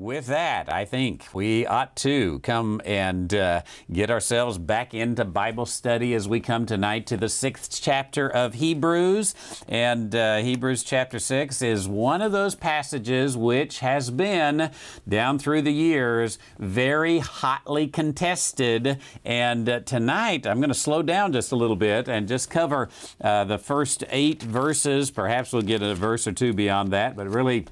with that, I think we ought to come and uh, get ourselves back into Bible study as we come tonight to the sixth chapter of Hebrews. And uh, Hebrews chapter six is one of those passages which has been, down through the years, very hotly contested. And uh, tonight, I'm going to slow down just a little bit and just cover uh, the first eight verses. Perhaps we'll get a verse or two beyond that, but really,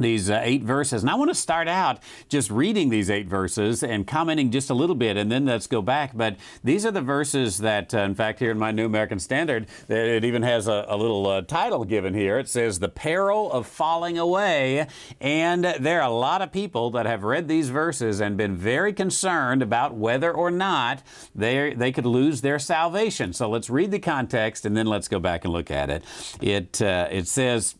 these uh, eight verses. And I want to start out just reading these eight verses and commenting just a little bit, and then let's go back. But these are the verses that, uh, in fact, here in my New American Standard, it even has a, a little uh, title given here. It says, The Peril of Falling Away. And there are a lot of people that have read these verses and been very concerned about whether or not they, they could lose their salvation. So let's read the context and then let's go back and look at it. It, uh, it says,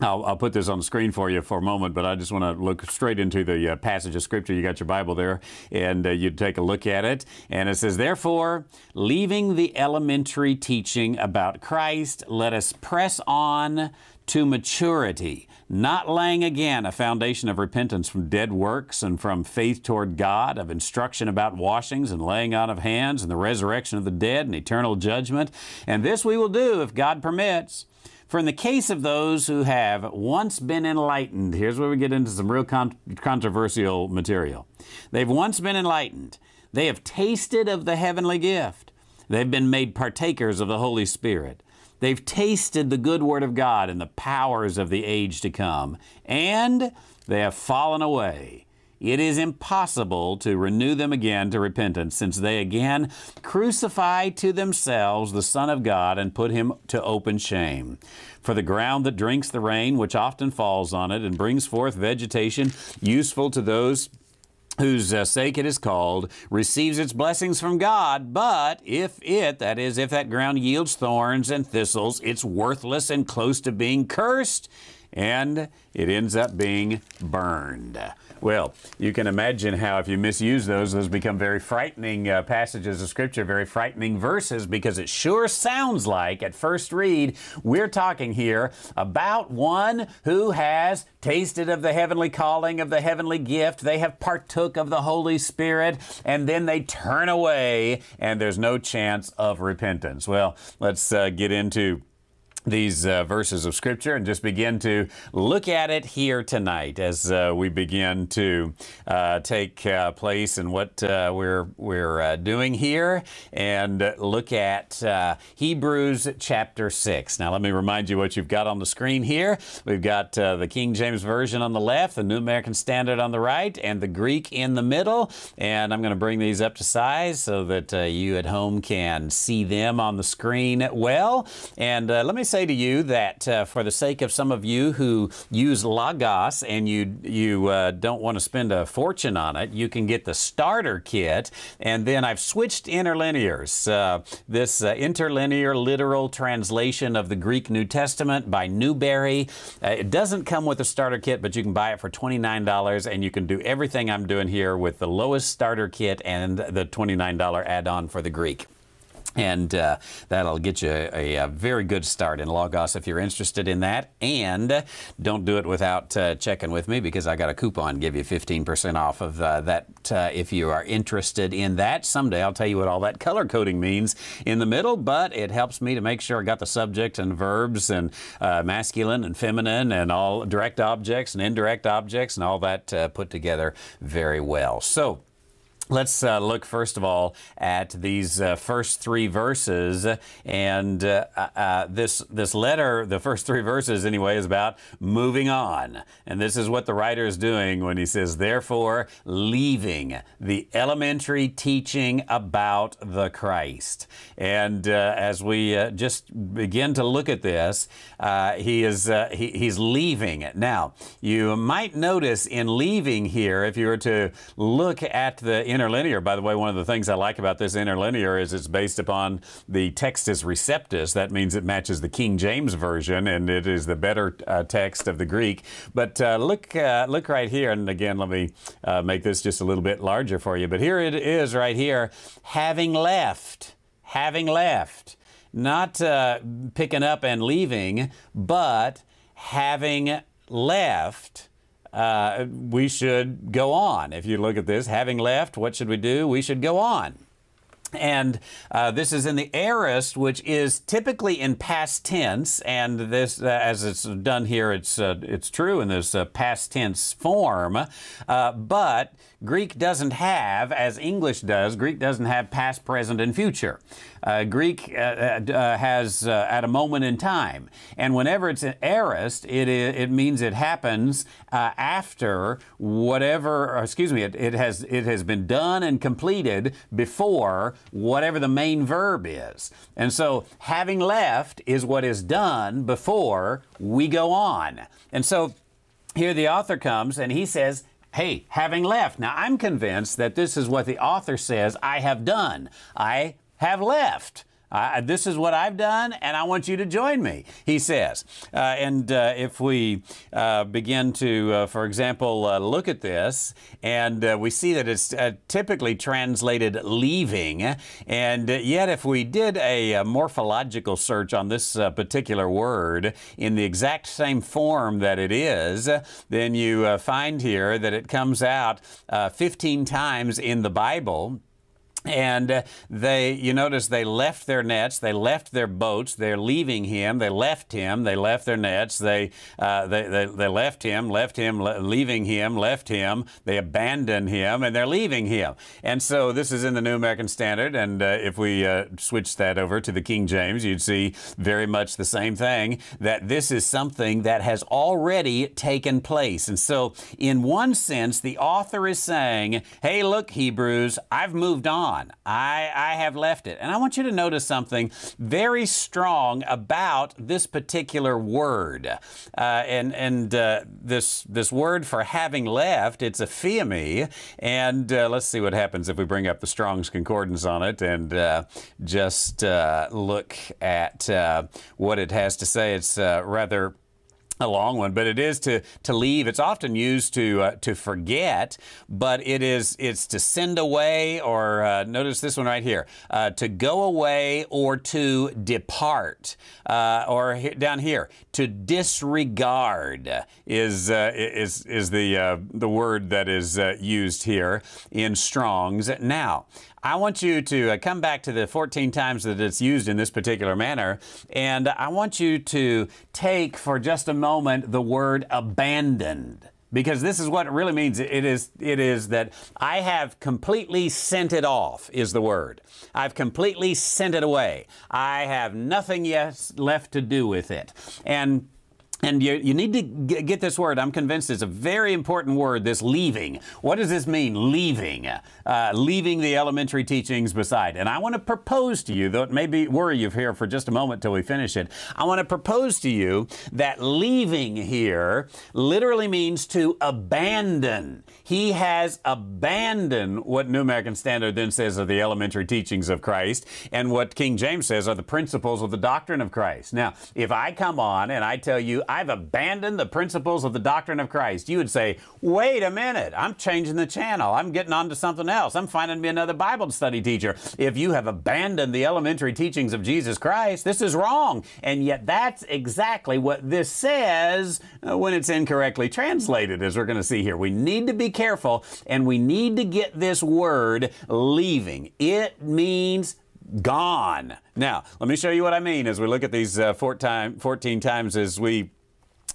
I'll, I'll, put this on the screen for you for a moment, but I just want to look straight into the uh, passage of Scripture. You got your Bible there, and uh, you take a look at it. And it says, Therefore, leaving the elementary teaching about Christ, let us press on to maturity, not laying again a foundation of repentance from dead works and from faith toward God, of instruction about washings and laying on of hands and the resurrection of the dead and eternal judgment. And this we will do if God permits. For in the case of those who have once been enlightened, here's where we get into some real con- controversial material. They've once been enlightened. They have tasted of the heavenly gift. They've been made partakers of the Holy Spirit. They've tasted the good word of God and the powers of the age to come. And they have fallen away it is impossible to renew them again to repentance, since they again crucify to themselves the Son of God and put him to open shame. For the ground that drinks the rain, which often falls on it, and brings forth vegetation useful to those whose uh, sake it is called, receives its blessings from God. But if it, that is, if that ground yields thorns and thistles, it's worthless and close to being cursed, and it ends up being burned. Well, you can imagine how if you misuse those, those become very frightening uh, passages of Scripture, very frightening verses, because it sure sounds like, at first read, we're talking here about one who has tasted of the heavenly calling, of the heavenly gift. They have partook of the Holy Spirit, and then they turn away, and there's no chance of repentance. Well, let's uh, get into these uh, verses of Scripture and just begin to look at it here tonight as uh, we begin to uh, take uh, place in what uh, we're we're uh, doing here and look at Hebrews chapter six. Now, let me remind you what you've got on the screen here. We've got the King James version on the left, the New American Standard on the right, and the Greek in the middle. And I'm going to bring these up to size so that you at home can see them on the screen well. And let me say to you that uh, for the sake of some of you who use Logos and you you uh, don't want to spend a fortune on it, you can get the starter kit. And then I've switched interlinears. Uh, this uh, interlinear literal translation of the Greek New Testament by Newberry. Uh, it doesn't come with a starter kit, but you can buy it for $29 and you can do everything I'm doing here with the lowest starter kit and the $29 add-on for the Greek. And uh, that'll get you a, a, very good start in Logos if you're interested in that. And don't do it without uh, checking with me because I got a coupon give you 15% off of uh, that uh, if you are interested in that. Someday I'll tell you what all that color coding means in the middle, but it helps me to make sure I got the subject and verbs and uh, masculine and feminine and all direct objects and indirect objects and all that uh, put together very well. So, Let's uh, look first of all at these uh, first three verses, and uh, uh, uh, this this letter, the first three verses anyway, is about moving on, and this is what the writer is doing when he says, "Therefore, leaving the elementary teaching about the Christ." And uh, as we just begin to look at this, he is he, he's leaving it. Now, you might notice in leaving here, if you were to look at the interlinear. By the way, one of the things I like about this interlinear is it's based upon the Textus Receptus. That means it matches the King James Version, and it is the better uh, text of the Greek. But uh, look, uh, look right here, and again, let me uh, make this just a little bit larger for you. But here it is right here, having left, having left. Not uh, picking up and leaving, but having left uh, we should go on. If you look at this, having left, what should we do? We should go on. And uh, this is in the aorist, which is typically in past tense. And this, uh, as it's done here, it's uh, it's true in this uh, past tense form. Uh, but Greek doesn't have, as English does, Greek doesn't have past, present, and future. Uh, Greek uh, uh, uh, has at a moment in time, and whenever it's an aorist, it it means it happens after whatever. excuse me, it, it has it has been done and completed before whatever the main verb is. And so having left is what is done before we go on. And so here the author comes and he says, Hey, having left. Now I'm convinced that this is what the author says I have done. I have left. Uh, this is what I've done, and I want you to join me, he says. Uh, and uh, if we uh, begin to, uh, for example, uh, look at this, and we see that it's typically translated leaving, and yet if we did a, morphological search on this particular word in the exact same form that it is, then you find here that it comes out 15 times in the Bible. And uh, they, you notice they left their nets, they left their boats, they're leaving him, they left him, they left their nets, they, uh, they, they, they, left him, left him, le leaving him, left him, they abandoned him, and they're leaving him. And so this is in the New American Standard, and uh, if we uh, switch that over to the King James, you'd see very much the same thing, that this is something that has already taken place. And so, in one sense, the author is saying, hey, look, Hebrews, I've moved on on. I, I have left it. And I want you to notice something very strong about this particular word. Uh, and and uh, this, this word for having left, it's a aphiemi. And uh, let's see what happens if we bring up the Strong's Concordance on it and uh, just uh, look at uh, what it has to say. It's rather a long one, but it is to to leave. It's often used to uh, to forget, but it is it's to send away or uh, notice this one right here uh, to go away or to depart uh, or he, down here to disregard is uh, is is the uh, the word that is used here in Strong's. Now I want you to uh, come back to the 14 times that it's used in this particular manner, and I want you to take for just a moment the word abandoned because this is what it really means. It is it is that i have completely sent it off is the word. I've completely sent it away. I have nothing yet left to do with it. And and you, you need to get this word. I'm convinced it's a very important word, this leaving. What does this mean, leaving? Uh, leaving the elementary teachings beside. And I want to propose to you, though it may be worry you here for just a moment till we finish it, I want to propose to you that leaving here literally means to abandon. He has abandoned what New American Standard then says are the elementary teachings of Christ, and what King James says are the principles of the doctrine of Christ. Now, if I come on and I tell you, I've abandoned the principles of the doctrine of Christ, you would say, wait a minute, I'm changing the channel. I'm getting on to something else. I'm finding me another Bible study teacher. If you have abandoned the elementary teachings of Jesus Christ, this is wrong. And yet that's exactly what this says uh, when it's incorrectly translated, as we're going to see here. We need to be careful and we need to get this word leaving. It means gone. Now, let me show you what I mean as we look at these uh, 14 times as we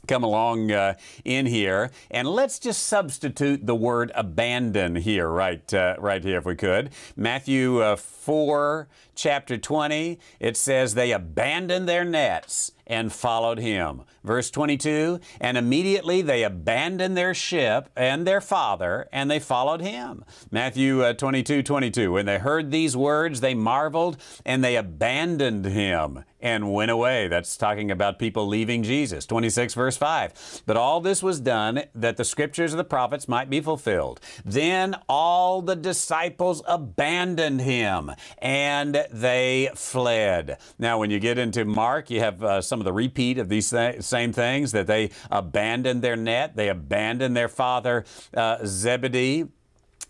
come along uh, in here and let's just substitute the word abandon here right uh, right here if we could matthew uh, 4 chapter 20 it says they abandoned their nets and followed him. Verse 22 And immediately they abandoned their ship and their father, and they followed him. Matthew uh, 22 22 When they heard these words, they marveled, and they abandoned him and went away. That's talking about people leaving Jesus. 26 verse 5. But all this was done that the scriptures of the prophets might be fulfilled. Then all the disciples abandoned him and they fled. Now, when you get into Mark, you have uh, some of the repeat of these th same things that they abandoned their net, they abandoned their father uh, Zebedee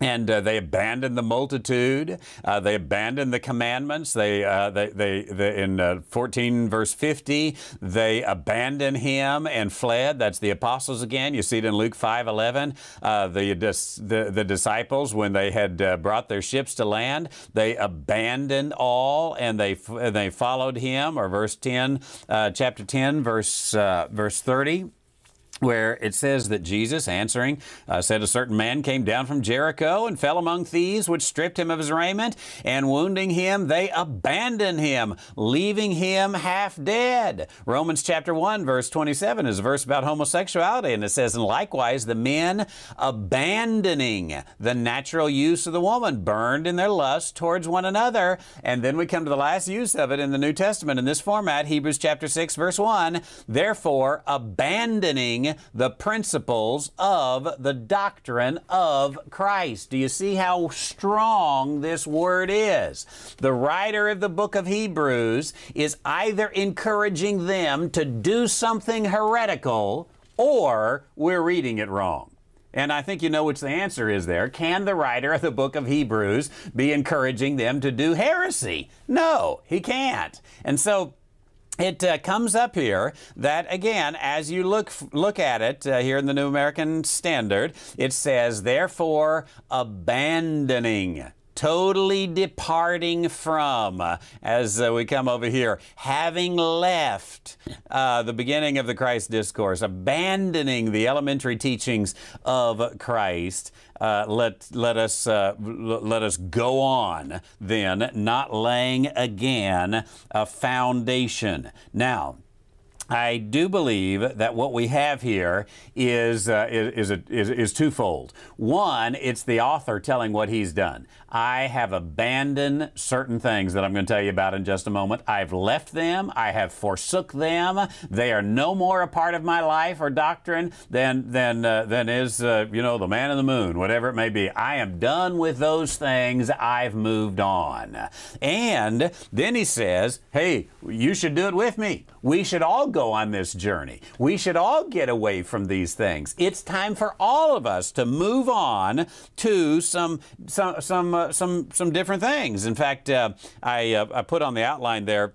and uh, they abandoned the multitude. Uh, they abandoned the commandments. They, uh, they, they, they, in uh, 14 verse 50, they abandoned him and fled. That's the apostles again. You see it in Luke 5 11. Uh, the, the, the disciples, when they had uh, brought their ships to land, they abandoned all and they, they followed him. Or verse 10, chapter 10, verse, verse 30 where it says that Jesus, answering, uh, said, A certain man came down from Jericho and fell among thieves, which stripped him of his raiment, and wounding him, they abandoned him, leaving him half dead. Romans chapter 1, verse 27 is a verse about homosexuality, and it says, And likewise, the men abandoning the natural use of the woman, burned in their lust towards one another. And then we come to the last use of it in the New Testament in this format, Hebrews chapter 6, verse 1. Therefore, abandoning the principles of the doctrine of Christ. Do you see how strong this word is? The writer of the book of Hebrews is either encouraging them to do something heretical or we're reading it wrong. And I think you know which the answer is there. Can the writer of the book of Hebrews be encouraging them to do heresy? No, he can't. And so it uh, comes up here that again as you look look at it uh, here in the new american standard it says therefore abandoning totally departing from, as uh, we come over here, having left uh, the beginning of the Christ discourse, abandoning the elementary teachings of Christ. Uh, let let us uh, let us go on then, not laying again a foundation. Now, I do believe that what we have here is, uh, is, is, is, is, twofold. One, it's the author telling what he's done. I have abandoned certain things that I'm going to tell you about in just a moment. I've left them. I have forsook them. They are no more a part of my life or doctrine than, than, uh, than is, uh, you know, the man in the moon, whatever it may be. I am done with those things. I've moved on. And then he says, hey, you should do it with me. We should all go on this journey. We should all get away from these things. It's time for all of us to move on to some some some uh, some some different things. In fact, uh, I uh, I put on the outline there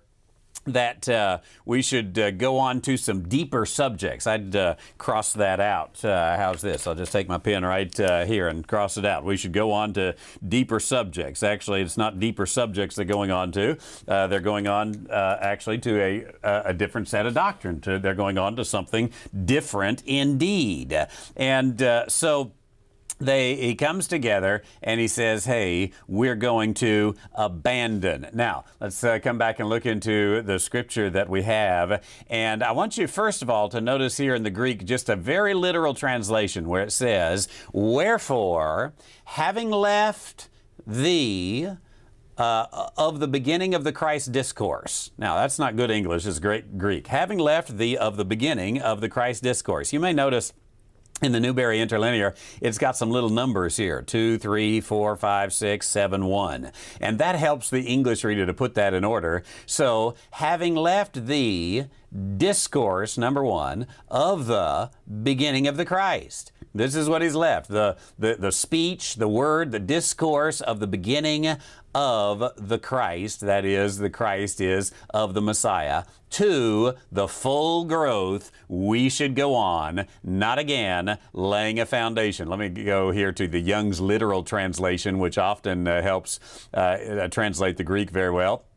that uh, we should uh, go on to some deeper subjects. I'd uh, cross that out. Uh, how's this? I'll just take my pen right uh, here and cross it out. We should go on to deeper subjects. Actually, it's not deeper subjects they're going on to. Uh, they're going on actually to a, a different set of doctrine. To, they're going on to something different indeed. And so they he comes together and he says, "Hey, we're going to abandon." Now, let's uh, come back and look into the scripture that we have, and I want you first of all to notice here in the Greek just a very literal translation where it says, "Wherefore, having left thee." Uh, of the beginning of the Christ discourse. Now, that's not good English, it's great Greek. Having left the of the beginning of the Christ discourse. You may notice in the Newberry Interlinear, it's got some little numbers here two, three, four, five, six, seven, one. And that helps the English reader to put that in order. So, having left the discourse, number one, of the beginning of the Christ. This is what he's left the, the, the speech, the word, the discourse of the beginning of the Christ, that is, the Christ is of the Messiah, to the full growth, we should go on, not again laying a foundation. Let me go here to the Young's literal translation, which often uh, helps uh, translate the Greek very well.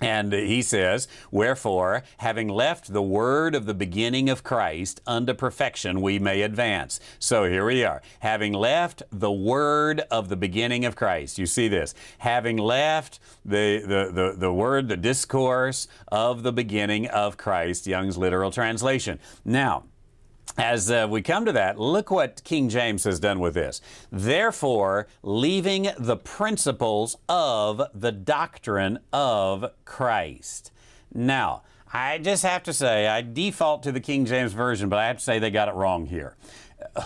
And he says, Wherefore, having left the word of the beginning of Christ unto perfection, we may advance. So here we are. Having left the word of the beginning of Christ. You see this. Having left the, the, the, the word, the discourse of the beginning of Christ, Young's literal translation. Now, as uh, we come to that, look what King James has done with this. Therefore, leaving the principles of the doctrine of Christ. Now, I just have to say, I default to the King James Version, but I have to say they got it wrong here.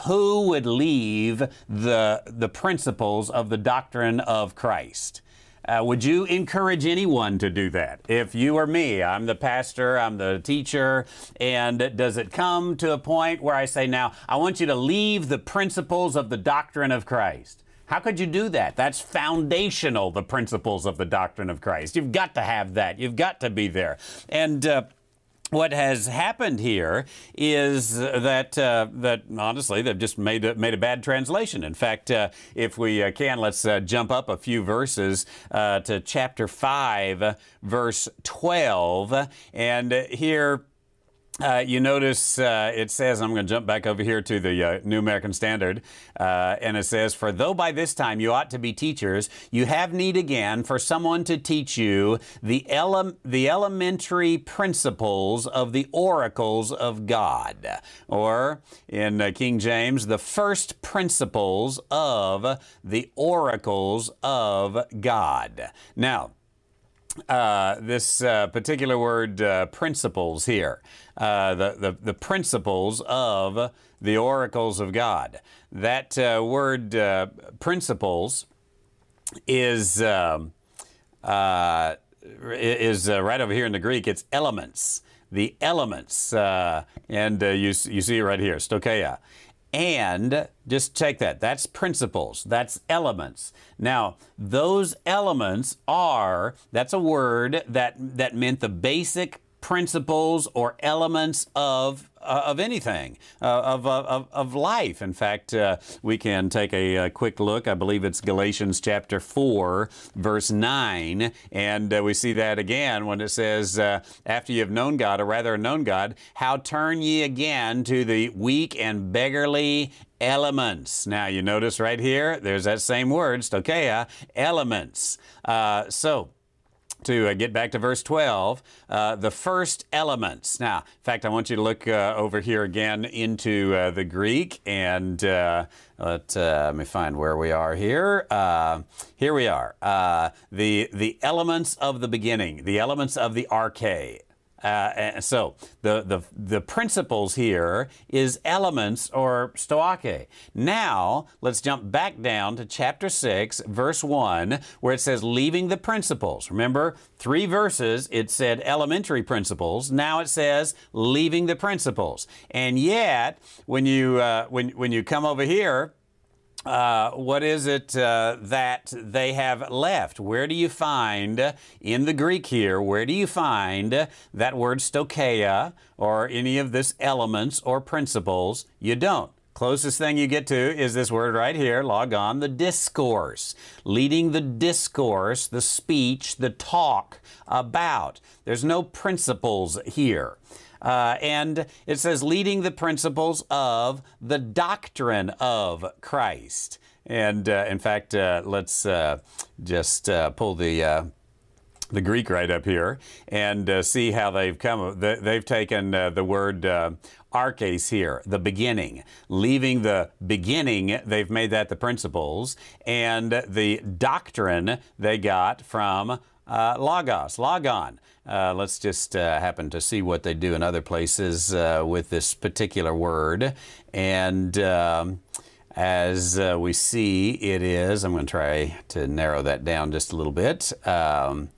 Who would leave the, the principles of the doctrine of Christ? Uh, would you encourage anyone to do that? If you or me, I'm the pastor, I'm the teacher, and does it come to a point where I say, now, I want you to leave the principles of the doctrine of Christ? How could you do that? That's foundational, the principles of the doctrine of Christ. You've got to have that. You've got to be there. And uh, what has happened here is that uh, that honestly they've just made a, made a bad translation. In fact, uh, if we uh, can, let's uh, jump up a few verses uh, to chapter five, verse twelve, and here uh, you notice uh, it says, I'm going to jump back over here to the uh, New American Standard, uh, and it says, For though by this time you ought to be teachers, you have need again for someone to teach you the, ele- the elementary principles of the oracles of God. Or in uh, King James, the first principles of the oracles of God. Now, uh, this uh, particular word uh, principles here, uh, the, the, the, principles of the oracles of God. That uh, word uh, principles is, um, is right over here in the Greek. It's elements. The elements, and you, you see it right here, stoicheia. And just take that. That's principles. That's elements. Now, those elements are, that's a word that, that meant the basic principles or elements of uh, of anything uh, of, of, of life. In fact, uh, we can take a, a, quick look. I believe it's Galatians chapter four, verse nine, and uh, we see that again when it says, uh, "After you have known God, or rather known God, how turn ye again to the weak and beggarly elements. Now, you notice right here, there's that same word, stoicheia, elements. Uh, so, to uh, get back to verse 12, uh, the first elements. Now, in fact, I want you to look uh, over here again into uh, the Greek and uh, let, uh, let, me find where we are here. here we are. the, the elements of the beginning, the elements of the arche. Uh, so the, the, the principles here is elements or stoiche. Now let's jump back down to chapter 6, verse 1, where it says leaving the principles. Remember, three verses it said elementary principles. Now it says leaving the principles. And yet, when you, uh, when, when you come over here, uh, what is it uh, that they have left? Where do you find, in the Greek here, where do you find that word stoicheia or any of this elements or principles? You don't. Closest thing you get to is this word right here, logon, the discourse. Leading the discourse, the speech, the talk about. There's no principles here. Uh, and it says, leading the principles of the doctrine of Christ. And uh, in fact, uh, let's uh, just uh, pull the uh, the Greek right up here and uh, see how they've come. They've taken uh, the word uh, arches here, the beginning. Leaving the beginning, they've made that the principles, and the doctrine they got from uh, logos, logon. Uh, let's just uh, happen to see what they do in other places uh, with this particular word. And um, as uh, we see, it is, I'm going to try to narrow that down just a little bit. Um,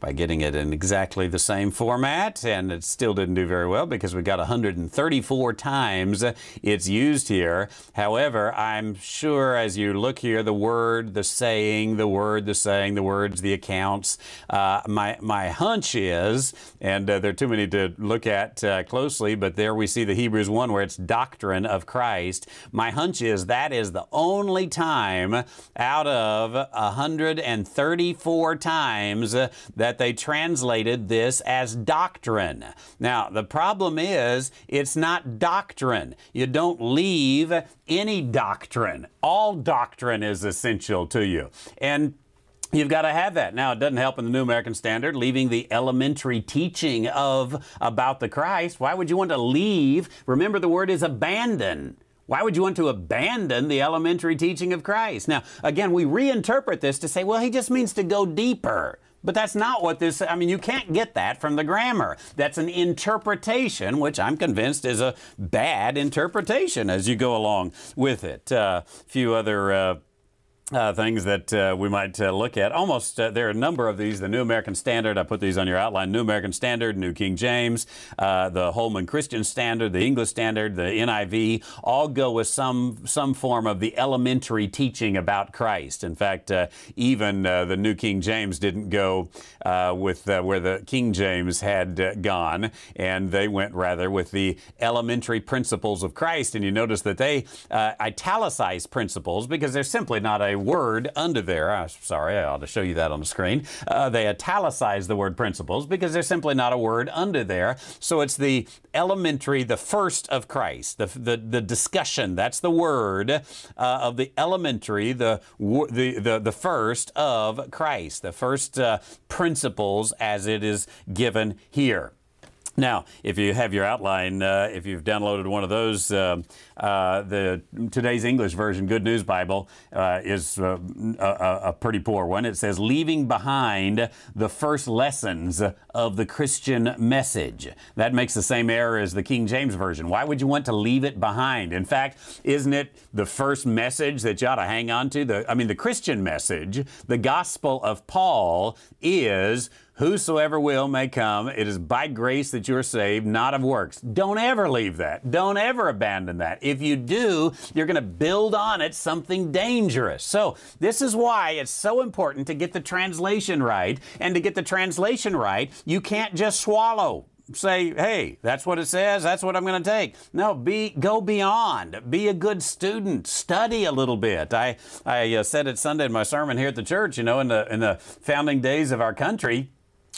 by getting it in exactly the same format, and it still didn't do very well because we got 134 times it's used here. However, I'm sure as you look here, the word, the saying, the word, the saying, the words, the accounts, uh, my, my hunch is, and uh, there are too many to look at uh, closely, but there we see the Hebrews 1 where it's doctrine of Christ. My hunch is that is the only time out of 134 times that that they translated this as doctrine. Now, the problem is it's not doctrine. You don't leave any doctrine. All doctrine is essential to you. And You've got to have that. Now, it doesn't help in the New American Standard, leaving the elementary teaching of about the Christ. Why would you want to leave? Remember, the word is abandon. Why would you want to abandon the elementary teaching of Christ? Now, again, we reinterpret this to say, well, he just means to go deeper. But that's not what this, I mean, you can't get that from the grammar. That's an interpretation, which I'm convinced is a bad interpretation as you go along with it. A uh, few other uh, uh, things that uh, we might uh, look at. Almost, uh, there are a number of these. The New American Standard, I put these on your outline. New American Standard, New King James, uh, the Holman Christian Standard, the English Standard, the NIV, all go with some some form of the elementary teaching about Christ. In fact, uh, even the New King James didn't go with where the King James had gone, and they went rather with the elementary principles of Christ. And you notice that they italicize principles because they're simply not a word under there. I'm sorry, I ought to show you that on the screen. Uh, they italicize the word principles because there's simply not a word under there. So it's the elementary, the first of Christ, the, the, the discussion, that's the word uh, of the elementary, the, the, the, the first of Christ, the first uh, principles as it is given here. Now, if you have your outline, uh, if you've downloaded one of those, uh, uh, the today's English version, Good News Bible, uh, is uh, a, a, pretty poor one. It says, "Leaving behind the first lessons of the Christian message." That makes the same error as the King James version. Why would you want to leave it behind? In fact, isn't it the first message that you ought to hang on to? The, I mean, the Christian message, the gospel of Paul, is Whosoever will may come. It is by grace that you're saved, not of works. Don't ever leave that. Don't ever abandon that. If you do, you're going to build on it something dangerous. So, this is why it's so important to get the translation right. And to get the translation right, you can't just swallow say, hey, that's what it says, that's what I'm going to take. No, be go beyond. Be a good student. Study a little bit. I I uh, said it Sunday in my sermon here at the church, you know, in the in the founding days of our country,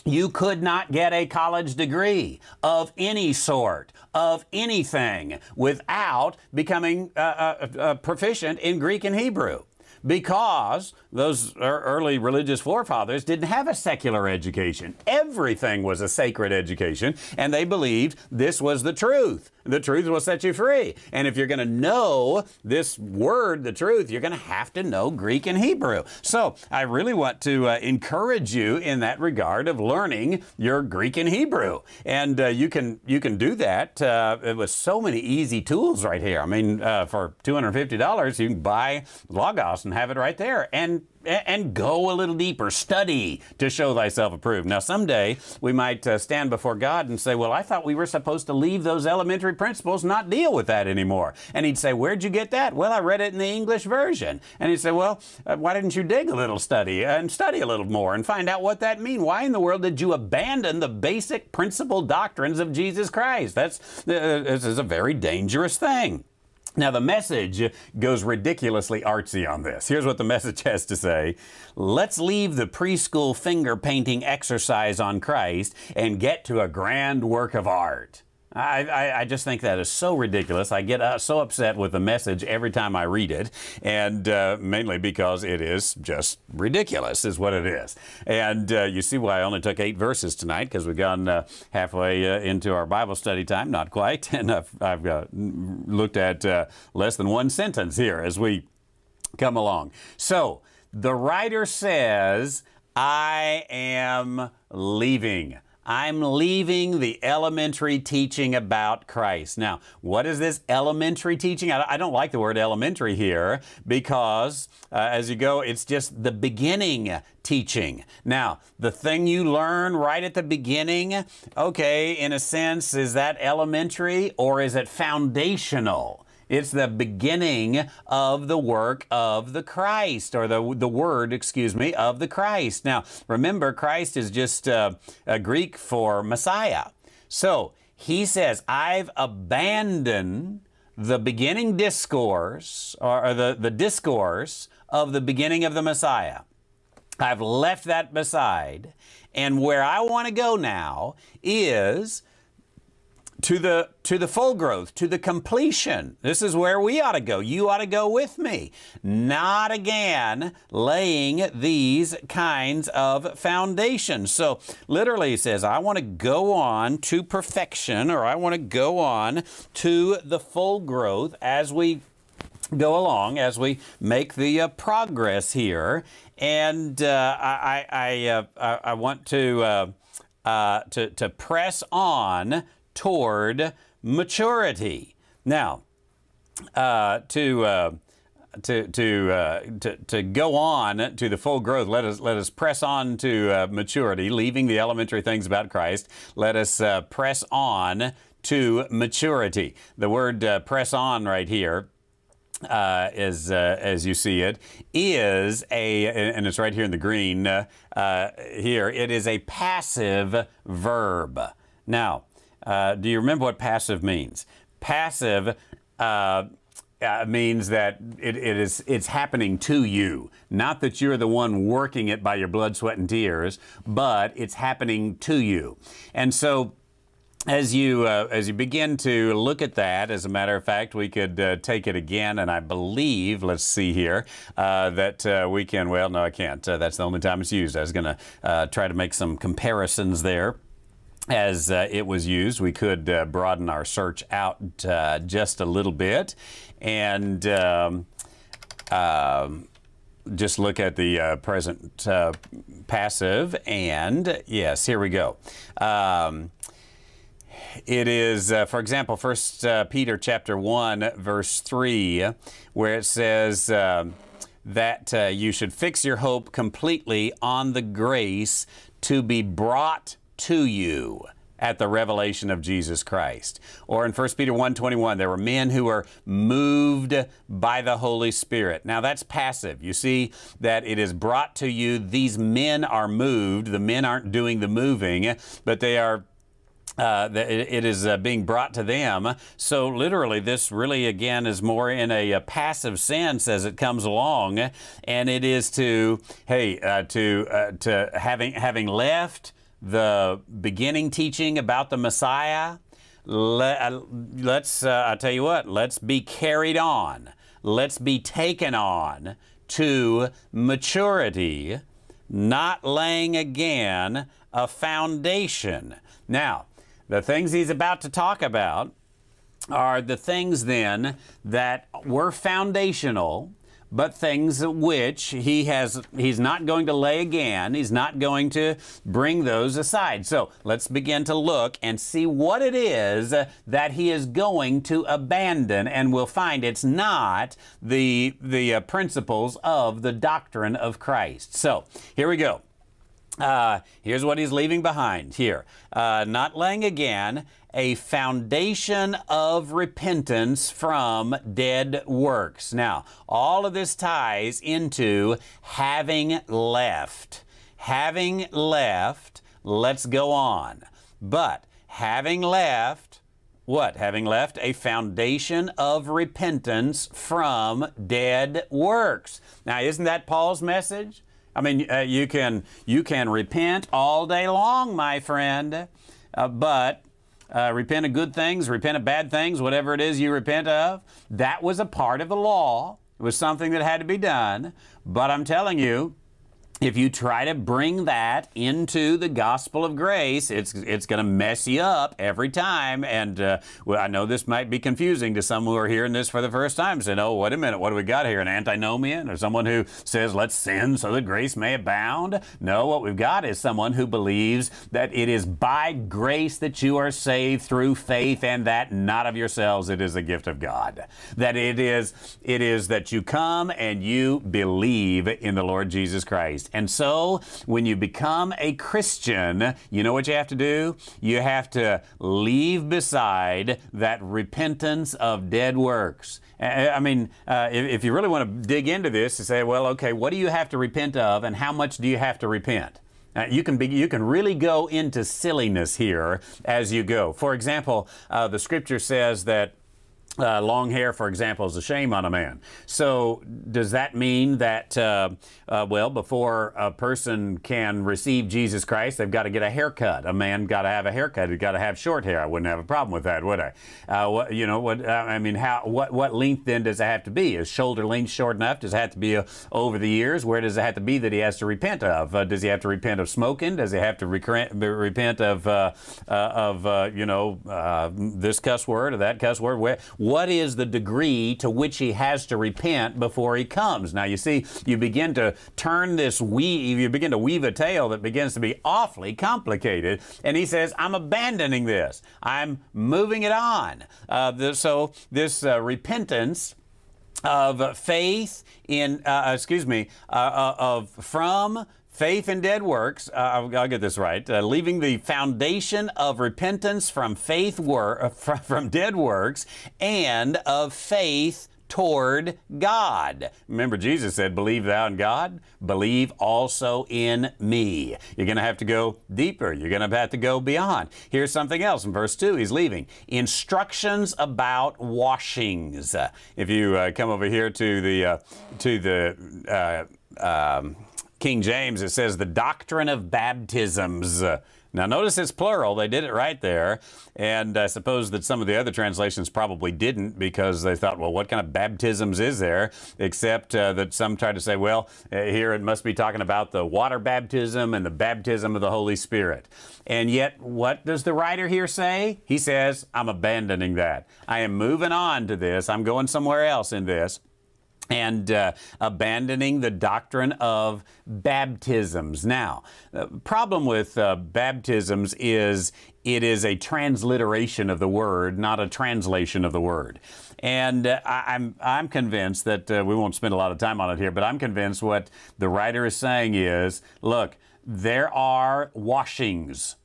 you could not get a college degree of any sort, of anything, without becoming uh, uh, uh, proficient in Greek and Hebrew because those early religious forefathers didn't have a secular education. Everything was a sacred education, and they believed this was the truth. The truth will set you free. And if you're going to know this word, the truth, you're going to have to know Greek and Hebrew. So I really want to uh, encourage you in that regard of learning your Greek and Hebrew. And uh, you can you can do that uh, with so many easy tools right here. I mean, uh, for $250, you can buy Logos and have it right there. And and go a little deeper, study to show thyself approved. Now, someday we might uh, stand before God and say, Well, I thought we were supposed to leave those elementary principles, not deal with that anymore. And he'd say, Where'd you get that? Well, I read it in the English version. And he'd say, Well, uh, why didn't you dig a little study and study a little more and find out what that means? Why in the world did you abandon the basic principle doctrines of Jesus Christ? That's uh, this is a very dangerous thing. Now, the message goes ridiculously artsy on this. Here's what the message has to say Let's leave the preschool finger painting exercise on Christ and get to a grand work of art. I, I, I, just think that is so ridiculous. I get uh, so upset with the message every time I read it, and uh, mainly because it is just ridiculous, is what it is. And uh, you see why I only took eight verses tonight, because we've gone uh, halfway uh, into our Bible study time, not quite, and I've, I've uh, looked at less than one sentence here as we come along. So, the writer says, I am leaving. I'm leaving the elementary teaching about Christ. Now, what is this elementary teaching? I, don't like the word elementary here because uh, as you go, it's just the beginning teaching. Now, the thing you learn right at the beginning, okay, in a sense, is that elementary or is it foundational? It's the beginning of the work of the Christ, or the, the word, excuse me, of the Christ. Now, remember, Christ is just uh, a Greek for Messiah. So he says, I've abandoned the beginning discourse, or, or the, the discourse of the beginning of the Messiah. I've left that beside. And where I want to go now is to the to the full growth to the completion. This is where we ought to go. You ought to go with me. Not again laying these kinds of foundations. So literally he says i want to go on to perfection or i want to go on to the full growth as we go along as we make the uh, progress here. And uh, I, I, uh, I, want to, uh, uh, to, to press on toward maturity. Now, uh, to uh, to to, uh, to to go on to the full growth. Let us let us press on to uh, maturity, leaving the elementary things about Christ. Let us uh, press on to maturity. The word uh, press on right here uh, as uh, as you see it, is a and it's right here in the green uh, here. It is a passive verb. Now, uh, do you remember what passive means? Passive. Uh, means that it, it is it's happening to you not that you're the one working it by your blood sweat and tears but it's happening to you and so as you uh, as you begin to look at that, as a matter of fact, we could uh, take it again, and I believe, let's see here, uh, that uh, we can. Well, no, I can't. Uh, that's the only time it's used. I was going to uh, try to make some comparisons there. As it was used, we could broaden our search out just a little bit, and. Um, um just look at the uh, present uh, passive, and yes, here we go. Um, it is, uh, for example, First uh, Peter chapter one, verse three, where it says um, that uh, you should fix your hope completely on the grace to be brought to you at the revelation of Jesus Christ. Or in 1 Peter 1:21, there were men who were moved by the Holy Spirit. Now that's passive. You see that it is brought to you. These men are moved. The men aren't doing the moving, but they are uh, it is uh, being brought to them. So, literally, this really, again, is more in a, a, passive sense as it comes along, and it is to, hey, uh, to uh, to having having left the beginning teaching about the Messiah. Let, us uh, uh, I tell you what, let's be carried on. Let's be taken on to maturity, not laying again a foundation. Now, the things he's about to talk about are the things then that were foundational but things which he has he's not going to lay again he's not going to bring those aside. So let's begin to look and see what it is that he is going to abandon and we'll find it's not the the uh, principles of the doctrine of Christ. So here we go uh, here's what he's leaving behind here. Uh, not laying again a foundation of repentance from dead works. Now, all of this ties into having left. Having left, let's go on. But having left, what? Having left a foundation of repentance from dead works. Now, isn't that Paul's message? I mean, uh, you can you can repent all day long, my friend, uh, but uh, repent of good things, repent of bad things, whatever it is you repent of. That was a part of the law. It was something that had to be done. But I'm telling you, if you try to bring that into the gospel of grace, it's it's going to mess you up every time. And uh, well, I know this might be confusing to some who are hearing this for the first time. Saying, "Oh, wait a minute, what do we got here? An antinomian, or someone who says, "Let's sin so that grace may abound"? No, what we've got is someone who believes that it is by grace that you are saved through faith, and that not of yourselves; it is a gift of God. That it is it is that you come and you believe in the Lord Jesus Christ. And so, when you become a Christian, you know what you have to do? You have to leave beside that repentance of dead works. I mean, uh, if, you really want to dig into this and say, well, okay, what do you have to repent of and how much do you have to repent? Uh, you can be, you can really go into silliness here as you go. For example, uh, the scripture says that uh, long hair, for example, is a shame on a man. So, does that mean that, uh, uh, well, before a person can receive Jesus Christ, they've got to get a haircut? A man got to have a haircut. He's got to have short hair. I wouldn't have a problem with that, would I? Uh, what, you know, what I mean, how what what length then does it have to be? Is shoulder length short enough? Does it have to be uh, over the years? Where does it have to be that he has to repent of? Uh, does he have to repent of smoking? Does he have to repent of of you know this cuss word or that cuss word? Where, what is the degree to which he has to repent before he comes. Now, you see, you begin to turn this weave, you begin to weave a tale that begins to be awfully complicated. And he says, I'm abandoning this, I'm moving it on. Uh, so, this uh, repentance of faith in, uh, excuse me, uh, uh of from faith in dead works, uh, I'll, I'll, get this right, uh, leaving the foundation of repentance from faith wor- uh, from dead works and of faith toward God. Remember, Jesus said, Believe thou in God, believe also in me. You're going to have to go deeper. You're going to have to go beyond. Here's something else in verse 2. He's leaving. Instructions about washings. Uh, if you uh, come over here to the, uh, to the, uh, um, King James, it says the doctrine of baptisms. Now, notice it's plural. They did it right there. And I suppose that some of the other translations probably didn't because they thought, well, what kind of baptisms is there? Except uh, that some tried to say, well, uh, here it must be talking about the water baptism and the baptism of the Holy Spirit. And yet, what does the writer here say? He says, I'm abandoning that. I am moving on to this. I'm going somewhere else in this and uh, abandoning the doctrine of baptisms. Now, the problem with uh, baptisms is it is a transliteration of the word, not a translation of the word. And uh, I, am I'm, I'm convinced that uh, we won't spend a lot of time on it here, but I'm convinced what the writer is saying is look, there are washings.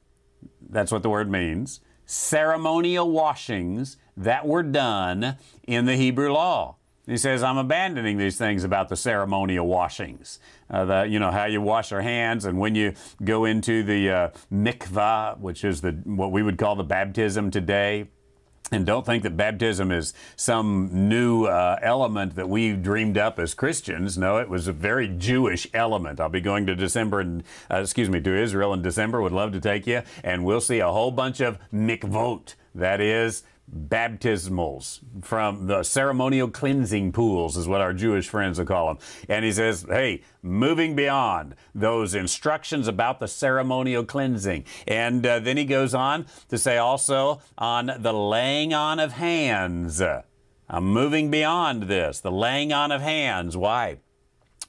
That's what the word means. Ceremonial washings that were done in the Hebrew law. He says, I'm abandoning these things about the ceremonial washings. Uh, the, you know, how you wash your hands, and when you go into the uh, mikvah, which is the what we would call the baptism today. And don't think that baptism is some new uh, element that we dreamed up as Christians. No, it was a very Jewish element. I'll be going to December and uh, excuse me to Israel in December. Would love to take you, and we'll see a whole bunch of mikvot. That is baptismals from the ceremonial cleansing pools is what our Jewish friends will call them. And he says, hey, moving beyond those instructions about the ceremonial cleansing. And uh, then he goes on to say also on the laying on of hands. I'm moving beyond this, the laying on of hands. Why?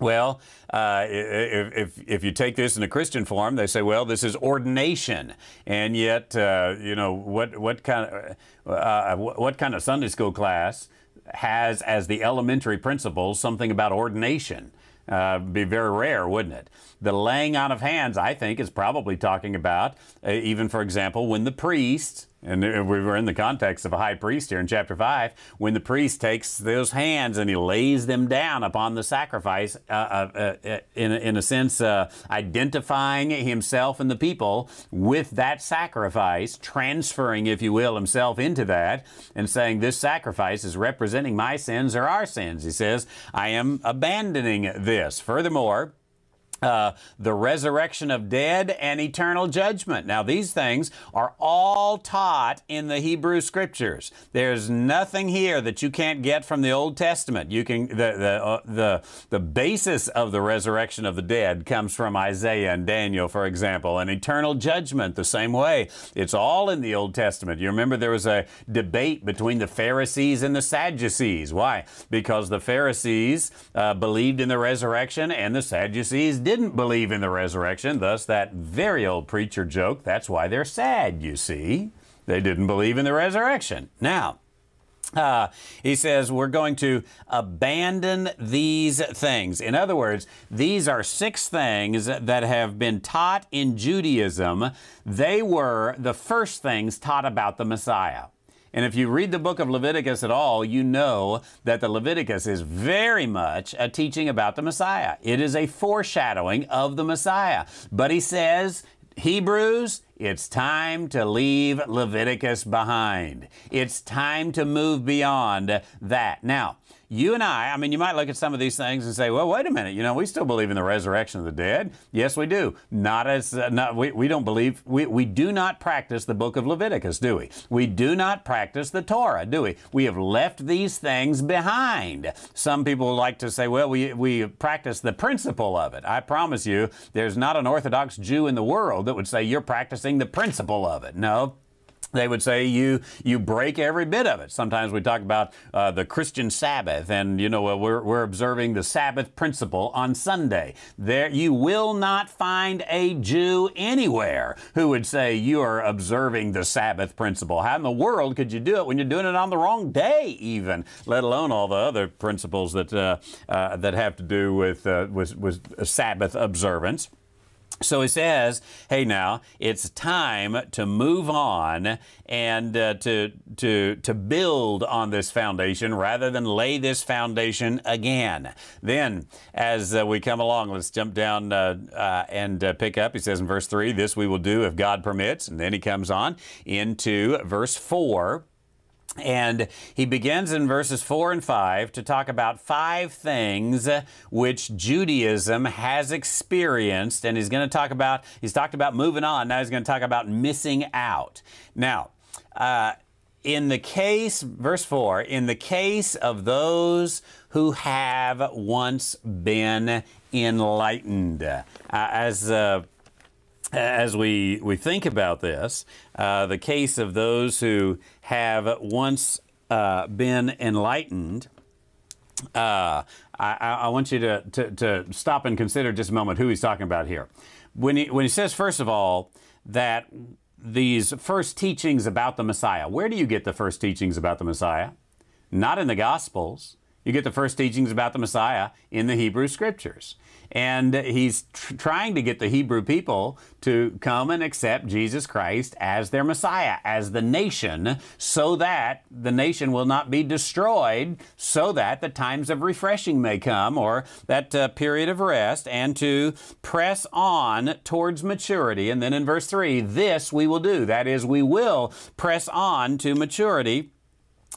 Well, uh, if, if you take this in a Christian form, they say, well, this is ordination. And yet, uh, you know, what, what, kind of, uh, uh what kind of Sunday school class has as the elementary principles something about ordination? Uh, be very rare, wouldn't it? The laying on of hands, I think, is probably talking about, uh, even for example, when the priest and we were in the context of a high priest here in chapter 5, when the priest takes those hands and he lays them down upon the sacrifice, uh, uh, uh, in, in a sense, uh, identifying himself and the people with that sacrifice, transferring, if you will, himself into that, and saying, This sacrifice is representing my sins or our sins. He says, I am abandoning this. Furthermore, uh, the resurrection of dead and eternal judgment. Now, these things are all taught in the Hebrew Scriptures. There's nothing here that you can't get from the Old Testament. You can the the uh, the the basis of the resurrection of the dead comes from Isaiah and Daniel, for example, and eternal judgment the same way. It's all in the Old Testament. You remember there was a debate between the Pharisees and the Sadducees. Why? Because the Pharisees uh, believed in the resurrection and the Sadducees didn't believe in the resurrection, thus, that very old preacher joke, that's why they're sad, you see. They didn't believe in the resurrection. Now, uh, he says, We're going to abandon these things. In other words, these are six things that have been taught in Judaism. They were the first things taught about the Messiah. And if you read the book of Leviticus at all, you know that the Leviticus is very much a teaching about the Messiah. It is a foreshadowing of the Messiah. But he says, Hebrews, it's time to leave Leviticus behind. It's time to move beyond that. Now, you and I, I mean, you might look at some of these things and say, well, wait a minute, you know, we still believe in the resurrection of the dead. Yes, we do. Not as, uh, not, we, we don't believe, we, we do not practice the book of Leviticus, do we? We do not practice the Torah, do we? We have left these things behind. Some people like to say, well, we, we practice the principle of it. I promise you, there's not an Orthodox Jew in the world that would say you're practicing the principle of it. No, they would say you you break every bit of it. Sometimes we talk about uh, the Christian Sabbath, and you know we're, we're observing the Sabbath principle on Sunday. There, you will not find a Jew anywhere who would say you are observing the Sabbath principle. How in the world could you do it when you're doing it on the wrong day, even? Let alone all the other principles that uh, uh, that have to do with uh, with, with Sabbath observance. So he says, "Hey, now it's time to move on and uh, to to to build on this foundation rather than lay this foundation again." Then, as uh, we come along, let's jump down uh, uh and uh, pick up. He says in verse three, "This we will do if God permits," and then he comes on into verse four. And he begins in verses 4 and 5 to talk about five things which Judaism has experienced. And he's going to talk about, he's talked about moving on. Now he's going to talk about missing out. Now, uh, in the case, verse 4, in the case of those who have once been enlightened, uh, as uh, as we, we think about this, uh, the case of those who have once uh, been enlightened, uh, I, I, want you to, to, to, stop and consider just a moment who he's talking about here. When he, when he says, first of all, that these first teachings about the Messiah, where do you get the first teachings about the Messiah? Not in the Gospels. You get the first teachings about the Messiah in the Hebrew Scriptures. And he's tr- trying to get the Hebrew people to come and accept Jesus Christ as their Messiah, as the nation, so that the nation will not be destroyed, so that the times of refreshing may come, or that uh, period of rest, and to press on towards maturity. And then in verse 3, this we will do. That is, we will press on to maturity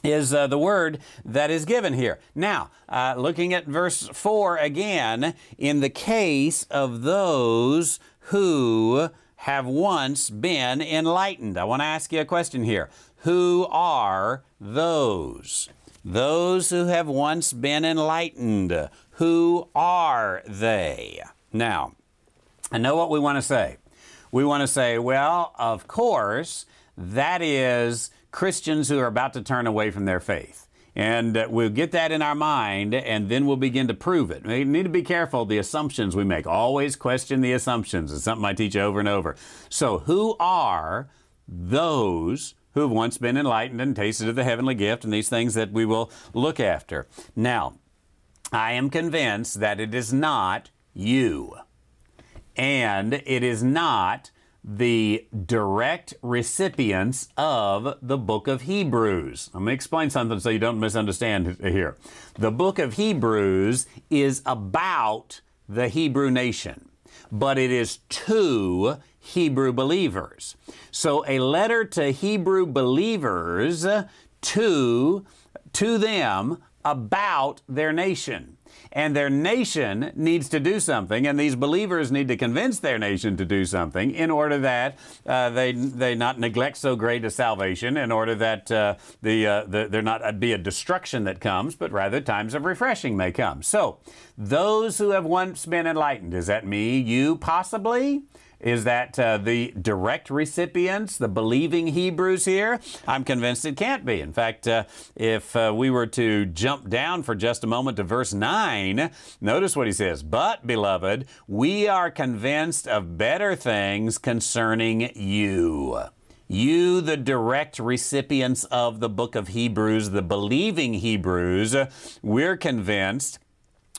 is uh, the word that is given here. Now, uh, looking at verse 4 again, in the case of those who have once been enlightened. I want to ask you a question here. Who are those? Those who have once been enlightened. Who are they? Now, I know what we want to say. We want to say, well, of course, that is Christians who are about to turn away from their faith. And uh, we'll get that in our mind, and then we'll begin to prove it. We need to be careful the assumptions we make. Always question the assumptions. It's something I teach over and over. So, who are those who have once been enlightened and tasted of the heavenly gift and these things that we will look after? Now, I am convinced that it is not you, and it is not the direct recipients of the book of Hebrews. Let me explain something so you don't misunderstand here. The book of Hebrews is about the Hebrew nation, but it is to Hebrew believers. So a letter to Hebrew believers to, to them about their nation and their nation needs to do something, and these believers need to convince their nation to do something in order that uh, they they not neglect so great a salvation, in order that uh, the, uh, the there not be a destruction that comes, but rather times of refreshing may come. So, those who have once been enlightened, is that me, you, possibly? Is that uh, the direct recipients, the believing Hebrews here? I'm convinced it can't be. In fact, uh, if uh, we were to jump down for just a moment to verse 9, notice what he says. But, beloved, we are convinced of better things concerning you. You, the direct recipients of the book of Hebrews, the believing Hebrews, we're convinced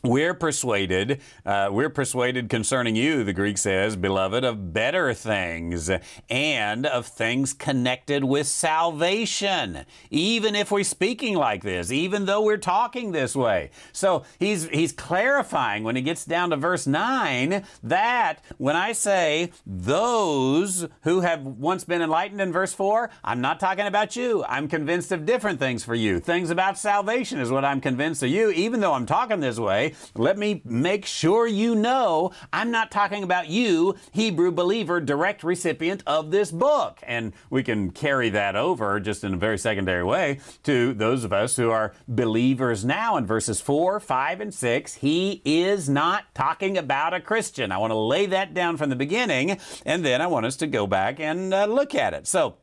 we're persuaded, uh, we're persuaded concerning you, the Greek says, beloved, of better things and of things connected with salvation. Even if we're speaking like this, even though we're talking this way. So he's, he's clarifying when he gets down to verse 9 that when I say those who have once been enlightened in verse 4, I'm not talking about you. I'm convinced of different things for you. Things about salvation is what I'm convinced of you, even though I'm talking this way let me make sure you know I'm not talking about you, Hebrew believer, direct recipient of this book. And we can carry that over just in a very secondary way to those of us who are believers now in verses 4, 5, and 6. He is not talking about a Christian. I want to lay that down from the beginning, and then I want us to go back and uh, look at it. So,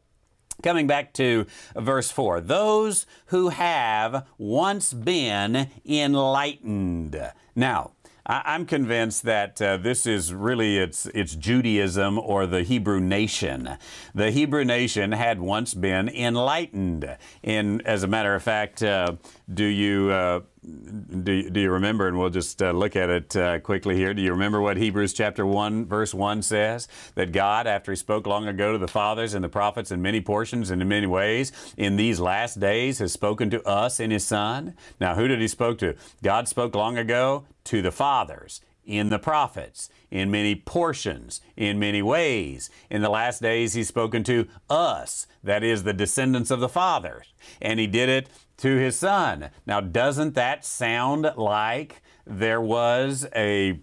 Coming back to verse 4 those who have once been enlightened. Now, I, am convinced that uh, this is really it's it's Judaism or the Hebrew nation. The Hebrew nation had once been enlightened. In as a matter of fact, uh, do you uh, do, do you remember? And we'll just uh, look at it uh, quickly here. Do you remember what Hebrews chapter 1, verse 1 says? That God, after He spoke long ago to the fathers and the prophets in many portions and in many ways, in these last days has spoken to us in His Son. Now, who did He spoke to? God spoke long ago to the fathers in the prophets, in many portions, in many ways. In the last days, he's spoken to us, that is, the descendants of the fathers. And he did it to his son. Now, doesn't that sound like there was a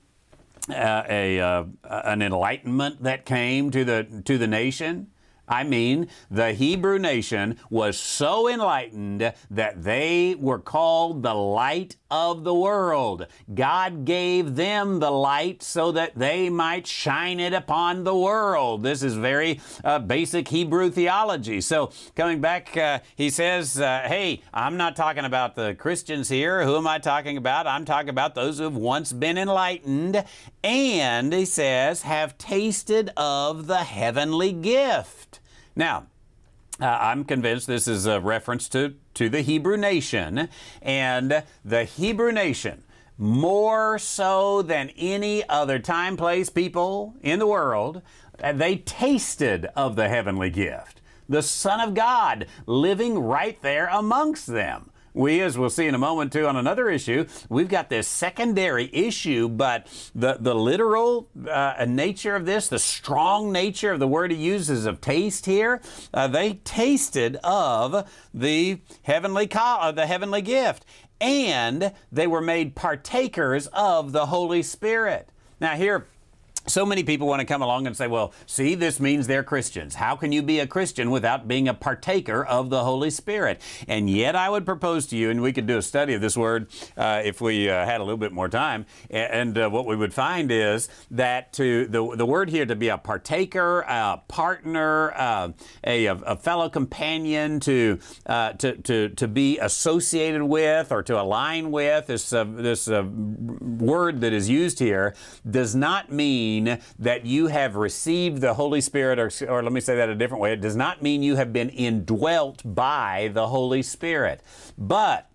uh, a uh, an enlightenment that came to the to the nation? I mean, the Hebrew nation was so enlightened that they were called the light of the world. God gave them the light so that they might shine it upon the world. This is very uh, basic Hebrew theology. So, coming back, uh, he says, uh, Hey, I'm not talking about the Christians here. Who am I talking about? I'm talking about those who have once been enlightened and, he says, have tasted of the heavenly gift. Now, uh, I'm convinced this is a reference to, to the Hebrew nation, and the Hebrew nation, more so than any other time, place, people in the world, uh, they tasted of the heavenly gift. The Son of God living right there amongst them we, as we'll see in a moment too on another issue, we've got this secondary issue, but the, the literal uh, nature of this, the strong nature of the word he uses of taste here, uh, they tasted of the heavenly, co- the heavenly gift, and they were made partakers of the Holy Spirit. Now, here, so many people want to come along and say, well, see, this means they're Christians. How can you be a Christian without being a partaker of the Holy Spirit? And yet, I would propose to you, and we could do a study of this word uh, if we uh, had a little bit more time. And uh, what we would find is that to the, the word here to be a partaker, a partner, uh, a, a, fellow companion, to, uh, to, to, to be associated with or to align with, this, uh, this word that is used here, does not mean mean that you have received the Holy Spirit, or, or let me say that a different way. It does not mean you have been indwelt by the Holy Spirit. But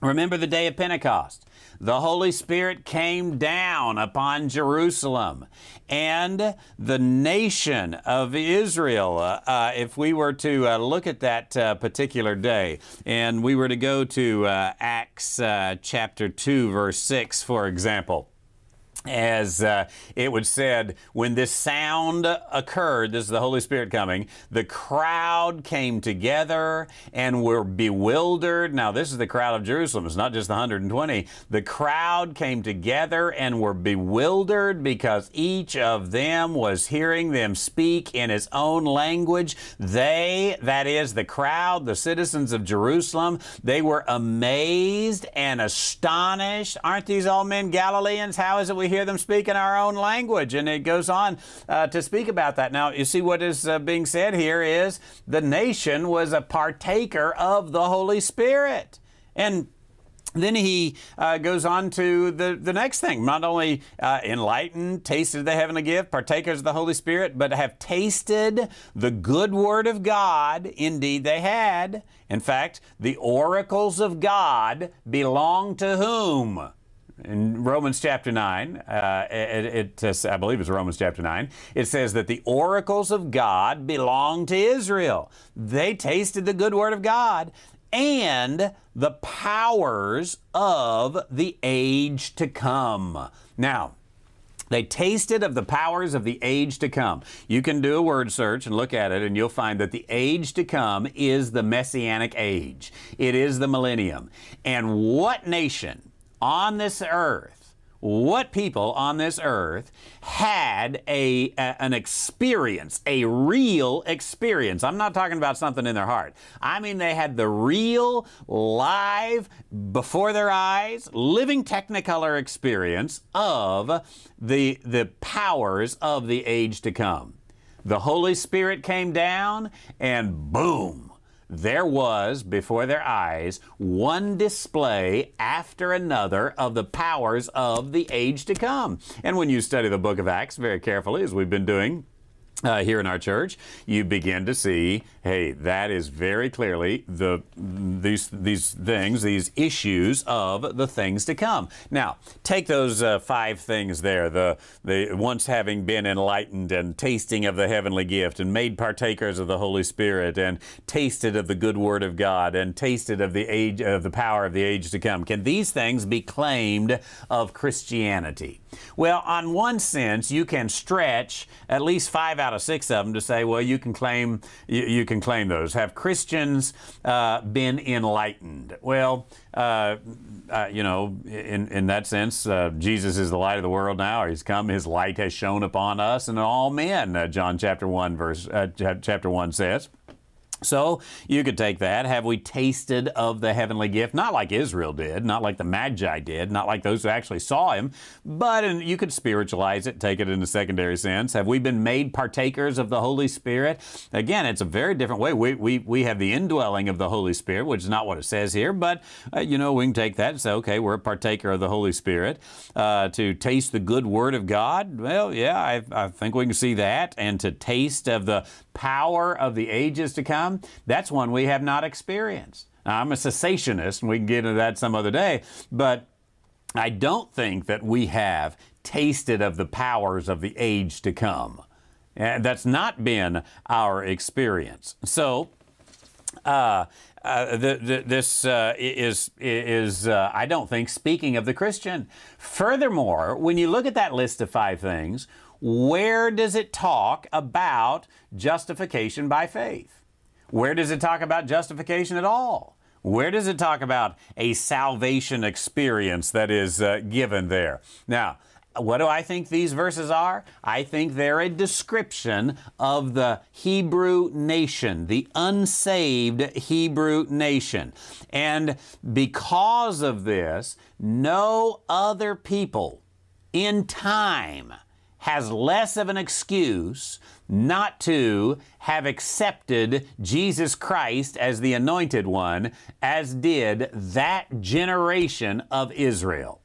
remember the day of Pentecost the Holy Spirit came down upon Jerusalem and the nation of Israel. Uh, uh, if we were to uh, look at that uh, particular day and we were to go to uh, Acts uh, chapter 2, verse 6, for example as uh, it was said, when this sound occurred, this is the Holy Spirit coming, the crowd came together and were bewildered. Now, this is the crowd of Jerusalem, it's not just the 120. The crowd came together and were bewildered because each of them was hearing them speak in his own language. They, that is, the crowd, the citizens of Jerusalem, they were amazed and astonished. Aren't these all men Galileans? How is it we hear them speak in our own language. And it goes on uh, to speak about that. Now, you see what is uh, being said here is the nation was a partaker of the Holy Spirit. And then he uh, goes on to the, the next thing not only uh, enlightened, tasted the heavenly gift, partakers of the Holy Spirit, but have tasted the good word of God. Indeed, they had. In fact, the oracles of God belong to whom? In Romans chapter 9, uh, it, it, I believe it's Romans chapter 9, it says that the oracles of God belong to Israel. They tasted the good word of God and the powers of the age to come. Now, they tasted of the powers of the age to come. You can do a word search and look at it, and you'll find that the age to come is the messianic age. It is the millennium. And what nation on this earth, what people on this earth had a, a, an experience, a real experience. I'm not talking about something in their heart. I mean they had the real live before their eyes living technicolor experience of the the powers of the age to come. the Holy Spirit came down, and boom, there was before their eyes one display after another of the powers of the age to come. And when you study the book of Acts very carefully, as we've been doing, uh, here in our church, you begin to see, hey, that is very clearly the these these things, these issues of the things to come. Now, take those uh, five things there: the the once having been enlightened and tasting of the heavenly gift, and made partakers of the Holy Spirit, and tasted of the good word of God, and tasted of the age of the power of the age to come. Can these things be claimed of Christianity? Well, on one sense, you can stretch at least five out of six of them to say, well, you can claim you, you can claim those. Have Christians uh, been enlightened? Well, uh, uh, you know, in in that sense, uh, Jesus is the light of the world now. He's come; His light has shone upon us and all men. Uh, John chapter one verse uh, chapter one says. So you could take that. Have we tasted of the heavenly gift? Not like Israel did, not like the Magi did, not like those who actually saw him, but and you could spiritualize it, take it in a secondary sense. Have we been made partakers of the Holy Spirit? Again, it's a very different way. We, we, we have the indwelling of the Holy Spirit, which is not what it says here, but uh, you know, we can take that and say, okay, we're a partaker of the Holy Spirit. Uh, to taste the good word of God, well, yeah, I, I think we can see that. And to taste of the power of the ages to come, that's one we have not experienced. Now, I'm a cessationist, and we can get into that some other day, but I don't think that we have tasted of the powers of the age to come. And that's not been our experience. So, uh, uh, the, the, this uh, is, is uh, I don't think, speaking of the Christian. Furthermore, when you look at that list of five things, where does it talk about justification by faith? Where does it talk about justification at all? Where does it talk about a salvation experience that is uh, given there? Now, what do I think these verses are? I think they're a description of the Hebrew nation, the unsaved Hebrew nation. And because of this, no other people in time has less of an excuse not to have accepted Jesus Christ as the anointed one as did that generation of Israel.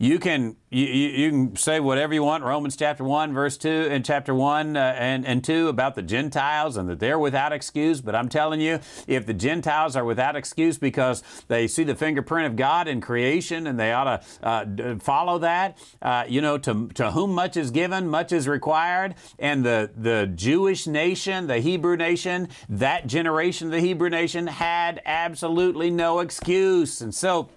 You can you, you, can say whatever you want romans chapter 1 verse 2 and chapter 1 uh, and, and 2 about the gentiles and that they're without excuse. But i'm telling you if the gentiles are without excuse because they see the fingerprint of god in creation and they ought to uh, follow that uh, you know to, to whom much is given much is required. And the, the jewish nation the hebrew nation that generation the hebrew nation had absolutely no excuse. And so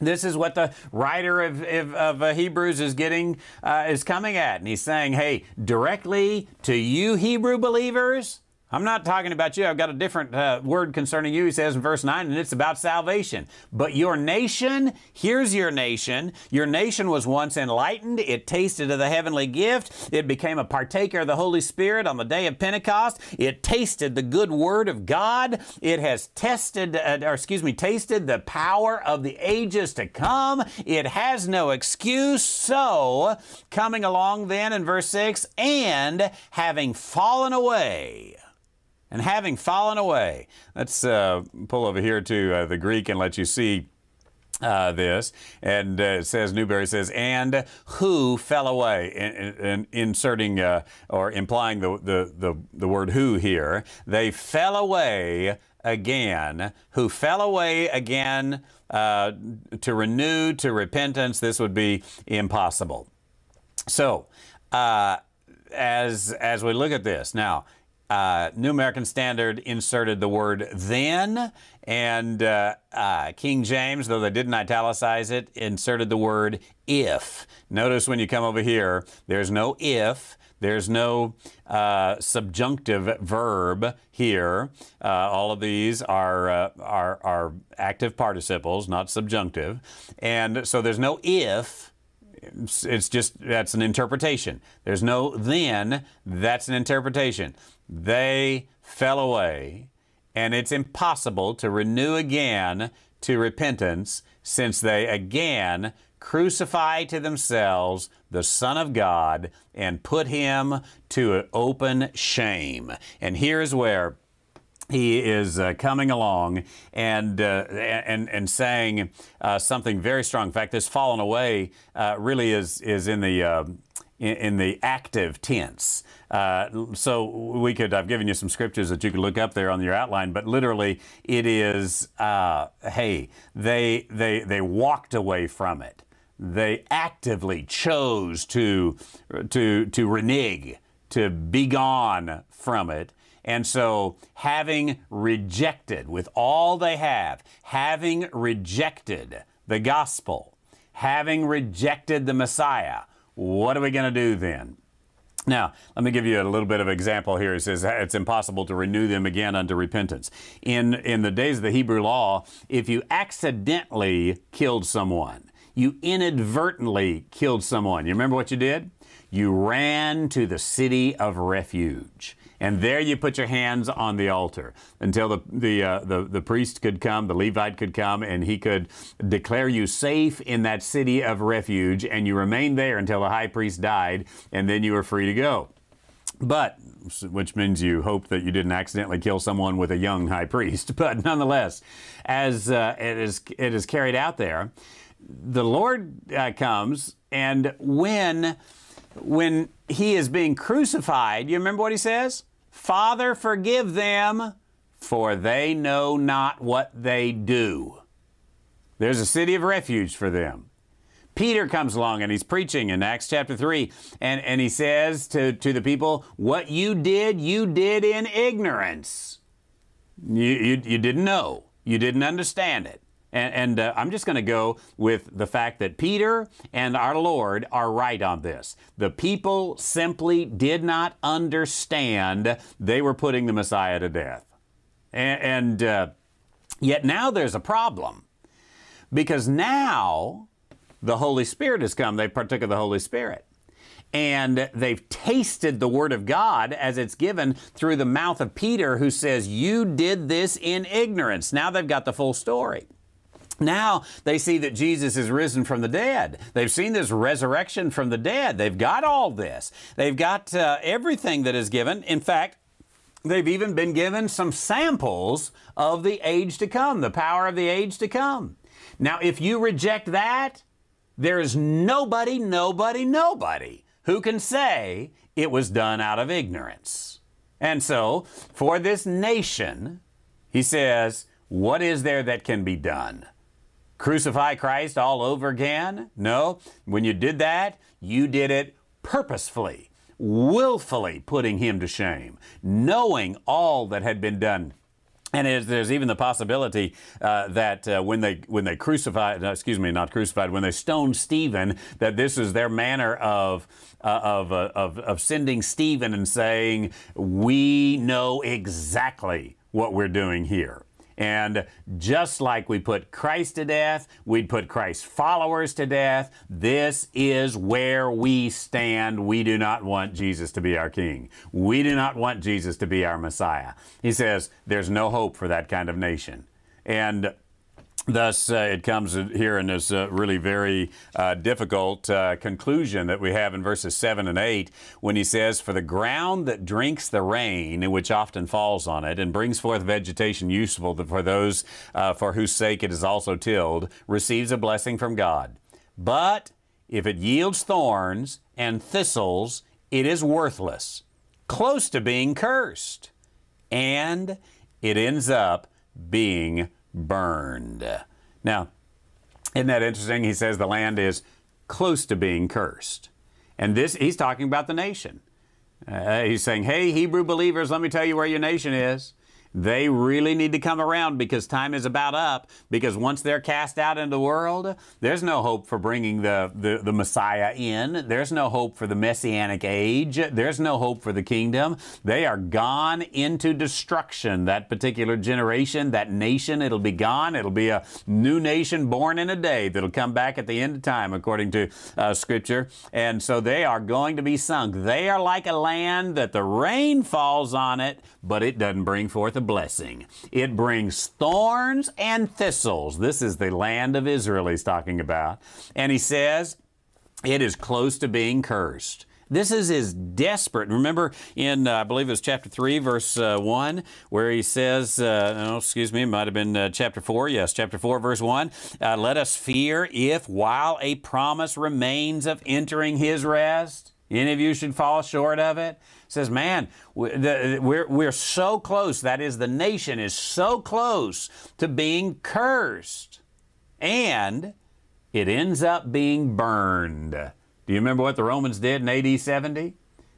this is what the writer of, of, of uh, Hebrews is getting, uh, is coming at. And he's saying, hey, directly to you Hebrew believers, I'm not talking about you. I've got a different uh, word concerning you, he says in verse 9, and it's about salvation. But your nation, here's your nation. Your nation was once enlightened. It tasted of the heavenly gift. It became a partaker of the Holy Spirit on the day of Pentecost. It tasted the good word of God. It has tested, uh, or excuse me, tasted the power of the ages to come. It has no excuse. So, coming along then in verse 6, and having fallen away, and having fallen away. Let's uh, pull over here to uh, the Greek and let you see uh, this. And uh, it says, Newberry says, and who fell away, in, in, inserting uh, or implying the, the, the, the word who here. They fell away again, who fell away again uh, to renew to repentance. This would be impossible. So, uh, as, as we look at this, now, uh, New American Standard inserted the word then, and uh, uh, King James, though they didn't italicize it, inserted the word if. Notice when you come over here, there's no if. There's no uh, subjunctive verb here. Uh, all of these are, uh, are, are active participles, not subjunctive. And so there's no if it's just that's an interpretation. There's no then, that's an interpretation. They fell away, and it's impossible to renew again to repentance since they again crucify to themselves the Son of God and put him to open shame. And here's where he is uh, coming along and, uh, and, and saying uh, something very strong. In fact, this fallen away uh, really is, is in the, uh, in, in, the active tense. Uh, so we could, I've given you some scriptures that you could look up there on your outline, but literally it is, hey, they, they, they walked away from it. They actively chose to, to, to renege, to be gone from it and so, having rejected with all they have, having rejected the gospel, having rejected the Messiah, what are we going to do then? Now, let me give you a little bit of example here. It says it's impossible to renew them again unto repentance. In, in the days of the Hebrew law, if you accidentally killed someone, you inadvertently killed someone, you remember what you did? You ran to the city of refuge. And there you put your hands on the altar until the, the, uh, the, the priest could come, the Levite could come, and he could declare you safe in that city of refuge. And you remained there until the high priest died, and then you were free to go. But which means you hope that you didn't accidentally kill someone with a young high priest. But nonetheless, as uh, it, is, it is carried out there, the Lord uh, comes, and when when he is being crucified, you remember what he says? Father, forgive them, for they know not what they do. There's a city of refuge for them. Peter comes along and he's preaching in Acts chapter 3, and, and he says to, to the people, What you did, you did in ignorance. You, you, you didn't know, you didn't understand it. And, and uh, I'm just going to go with the fact that Peter and our Lord are right on this. The people simply did not understand they were putting the Messiah to death. And, and uh, yet now there's a problem because now the Holy Spirit has come. They partook of the Holy Spirit. And they've tasted the Word of God as it's given through the mouth of Peter, who says, You did this in ignorance. Now they've got the full story. Now they see that Jesus is risen from the dead. They've seen this resurrection from the dead. They've got all this. They've got uh, everything that is given. In fact, they've even been given some samples of the age to come, the power of the age to come. Now, if you reject that, there is nobody, nobody, nobody who can say it was done out of ignorance. And so, for this nation, he says, what is there that can be done? Crucify Christ all over again. No, when you did that, you did it purposefully, willfully putting him to shame, knowing all that had been done. And there's even the possibility uh, that uh, when they when they crucified, uh, excuse me, not crucified, when they stoned Stephen, that this is their manner of uh, of, uh, of of sending Stephen and saying, "We know exactly what we're doing here." And just like we put Christ to death, we'd put Christ's followers to death. This is where we stand. We do not want Jesus to be our king. We do not want Jesus to be our Messiah. He says there's no hope for that kind of nation. And Thus, uh, it comes here in this uh, really very uh, difficult uh, conclusion that we have in verses 7 and 8 when he says, For the ground that drinks the rain, which often falls on it, and brings forth vegetation useful for those uh, for whose sake it is also tilled, receives a blessing from God. But if it yields thorns and thistles, it is worthless, close to being cursed, and it ends up being burned. Now, isn't that interesting? He says the land is close to being cursed. And this, he's talking about the nation. Uh, he's saying, hey, Hebrew believers, let me tell you where your nation is. They really need to come around because time is about up. Because once they're cast out into the world, there's no hope for bringing the, the, the, Messiah in. There's no hope for the Messianic age. There's no hope for the kingdom. They are gone into destruction. That particular generation, that nation, it'll be gone. It'll be a new nation born in a day that'll come back at the end of time, according to uh, Scripture. And so they are going to be sunk. They are like a land that the rain falls on it, but it doesn't bring forth a blessing. It brings thorns and thistles. This is the land of Israel he's talking about. And he says, it is close to being cursed. This is his desperate. Remember in, uh, I believe it was chapter 3, verse uh, 1, where he says, uh, oh, excuse me, it might have been uh, chapter 4. Yes, chapter 4, verse 1. Uh, Let us fear if while a promise remains of entering his rest, any of you should fall short of it. Says, man, we're, we're so close. That is, the nation is so close to being cursed. And it ends up being burned. Do you remember what the Romans did in AD 70?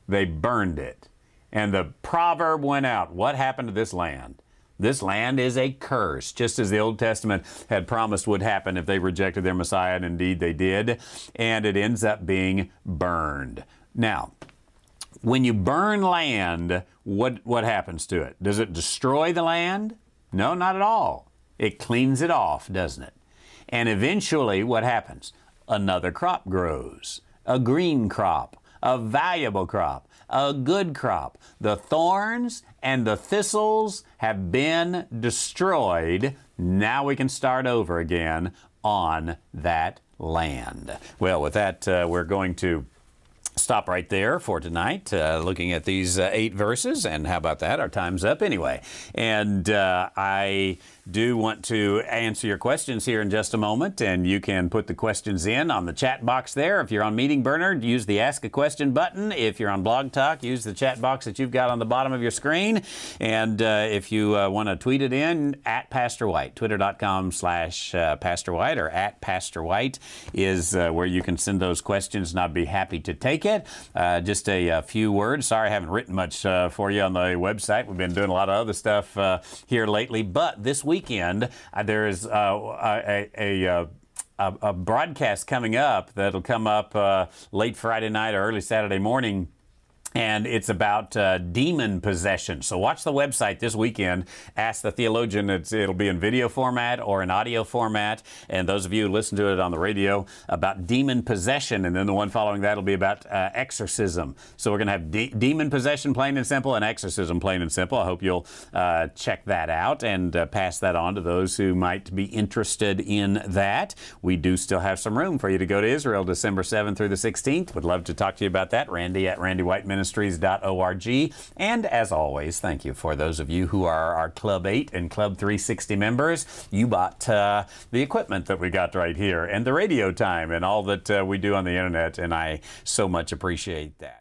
They burned it. And the proverb went out What happened to this land? This land is a curse, just as the Old Testament had promised would happen if they rejected their Messiah, and indeed they did. And it ends up being burned. Now, when you burn land, what, what happens to it? Does it destroy the land? No, not at all. It cleans it off, doesn't it? And eventually, what happens? Another crop grows a green crop, a valuable crop, a good crop. The thorns and the thistles have been destroyed. Now we can start over again on that land. Well, with that, uh, we're going to stop right there for tonight, uh, looking at these uh, eight verses. And how about that? Our time's up anyway. And uh, I do want to answer your questions here in just a moment, and you can put the questions in on the chat box there. If you're on Meeting Burner, use the Ask a Question button. If you're on Blog Talk, use the chat box that you've got on the bottom of your screen. And uh, if you uh, want to tweet it in, at Pastor White, twitter.com slash uh, Pastor White or at Pastor White is uh, where you can send those questions, and I'd be happy to take it. Uh, just a, a, few words. Sorry, I haven't written much for you on the website. We've been doing a lot of other stuff here lately, but this week, weekend, uh, there is uh, a, a, a broadcast coming up that'll come up uh, late Friday night or early Saturday morning and it's about uh, demon possession. So watch the website this weekend. Ask the theologian. It's, it'll be in video format or in audio format. And those of you who listen to it on the radio about demon possession, and then the one following that will be about uh, exorcism. So we're going to have de- demon possession, plain and simple, and exorcism, plain and simple. I hope you'll uh, check that out and uh, pass that on to those who might be interested in that. We do still have some room for you to go to Israel December 7th through the 16th. Would love to talk to you about that. Randy at Randy White Ministries ministries.org. And as always, thank you for those of you who are our Club 8 and Club 360 members. You bought uh, the equipment that we got right here and the radio time and all that uh, we do on the internet, and I so much appreciate that.